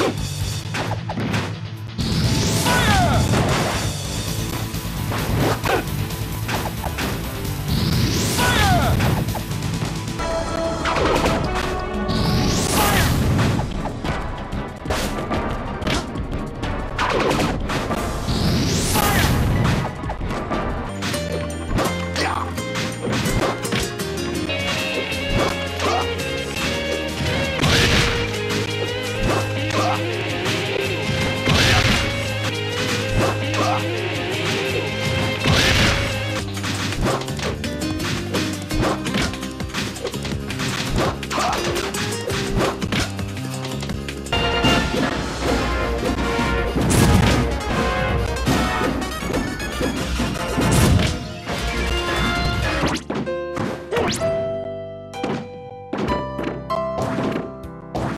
Woo!